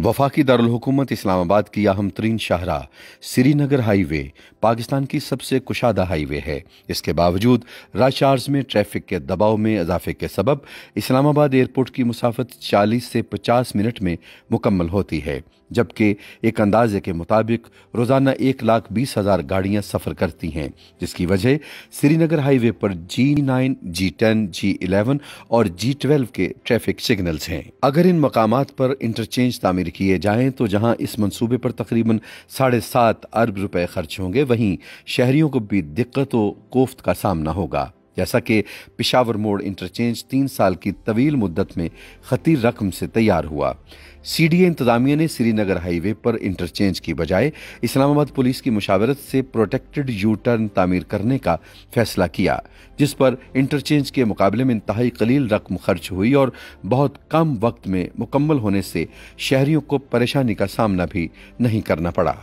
वफाकी दारकूमत इस्लामाबाद की अहम तरीन शाहरा, श्रीनगर हाईवे, पाकिस्तान की सबसे कुशादा हाईवे है। इसके बावजूद, रश आर्स में ट्रैफ़िक के दबाव में इजाफे के सबब इस्लामाबाद एयरपोर्ट की मुसाफत 40 से 50 मिनट में मुकम्मल होती है, जबकि एक अंदाजे के मुताबिक रोज़ाना एक लाख बीस हज़ार गाड़ियाँ सफ़र करती हैं, जिसकी वजह श्रीनगर हाईवे पर G nine, G ten, G eleven और जी ट्वेल्व के ट्रैफ़िक सिग्नल्स हैं। अगर इन मकाम पर इंटरचेंज तामीर किए जाएँ तो जहाँ इस मंसूबे पर तकरीबन साढ़े सात अरब रुपए खर्च होंगे, वहीं शहरियों को भी दिक्कत व कोफ्त का सामना होगा। जैसा कि पिशावर मोड़ इंटरचेंज तीन साल की तवील मुद्दत में खतीर रकम से तैयार हुआ। सी डी ए इंतजामिया ने श्रीनगर हाईवे पर इंटरचेंज की बजाय इस्लामाबाद पुलिस की मुशावरत से प्रोटेक्टेड यू टर्न तामीर करने का फैसला किया, जिस पर इंटरचेंज के मुकाबले में इंतहाई कलील रकम खर्च हुई और बहुत कम वक्त में मुकम्मल होने से शहरियों को परेशानी का सामना भी नहीं करना पड़ा।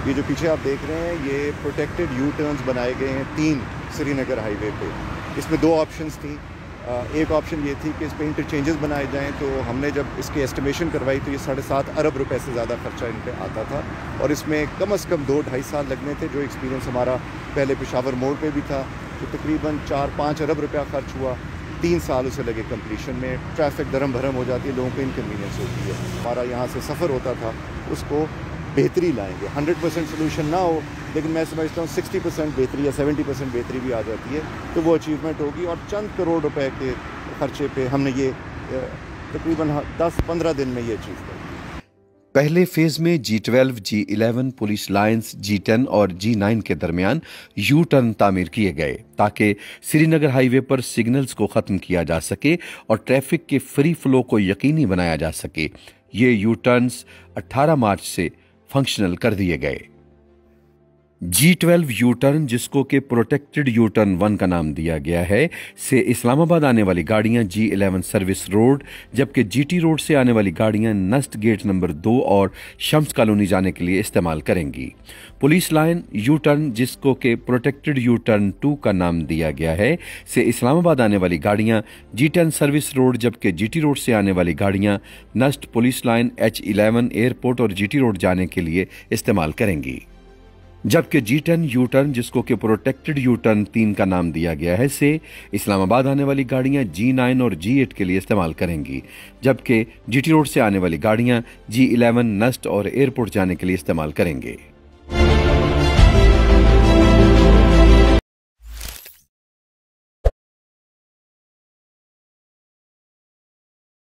ये जो पीछे आप देख रहे हैं, ये प्रोटेक्टेड यू टर्न्स बनाए गए हैं तीन श्रीनगर हाईवे पे। इसमें दो ऑप्शंस थी। एक ऑप्शन ये थी कि इस पर इंटरचेंजेस बनाए जाएँ तो हमने जब इसकी एस्टिमेशन करवाई तो ये साढ़े सात अरब रुपए से ज़्यादा खर्चा इन पर आता था। और इसमें कम अज़ कम दो ढाई साल लगने थे, जो एक्सपीरियंस हमारा पहले पेशावर मोड़ पे भी था तो तकरीबन चार पाँच अरब रुपया खर्च हुआ। तीन साल उसे लगे कंप्लीशन में। ट्रैफ़िक दरम भरम हो जाती है, लोगों को इनकन्वीनियंस होती है। हमारा यहाँ से सफ़र होता था, उसको बेहतरी लाएँगे। हंड्रेड परसेंट सोल्यूशन ना हो, लेकिन मैं समझता हूँ सिक्सटी परसेंट बेहतरी या सेवेंटी परसेंट बेहतरी भी आ जाती है तो वो अचीवमेंट होगी और चंद करोड़ रुपए के खर्चे पे हमने ये तकरीबन दस पंद्रह दिन में ये अचीव कर पहले फ़ेज़ में G twelve G eleven police G ten और जी नाइन के दरमियान यू टर्न तामीर किए गए, ताकि श्रीनगर हाईवे पर सिग्नल्स को खत्म किया जा सके और ट्रैफ़िक के फ्री फ्लो को यकीनी बनाया जा सके। ये यू टर्न्स 18 मार्च से फंक्शनल कर दिए गए। जी ट्वेल्व यू टर्न जिसको के प्रोटेक्टेड यू टर्न वन का नाम दिया गया है, से इस्लामाबाद आने वाली गाड़ियाँ जी इलेवन सर्विस रोड जबकि जीटी रोड से आने वाली गाड़ियाँ नस्ट गेट नंबर दो और शम्स कॉलोनी जाने के लिए इस्तेमाल करेंगी। पुलिस लाइन यू टर्न जिसको के प्रोटेक्टेड यू टर्न टू का नाम दिया गया है, से इस्लामाबाद आने वाली गाड़ियाँ जी टेन सर्विस रोड जबकि जीटी रोड से आने वाली गाड़ियाँ NUST police line H eleven airport और जीटी रोड जाने के लिए इस्तेमाल करेंगी। जबकि जी टर्न यू टर्न जिसको कि प्रोटेक्टेड यू टर्न तीन का नाम दिया गया है, से इस्लामाबाद आने वाली गाड़ियाँ जी नाइन और जी एट के लिए इस्तेमाल करेंगी। जबकि जीटी रोड से आने वाली गाड़ियाँ जी इलेवन नस्ट और एयरपोर्ट जाने के लिए इस्तेमाल करेंगे।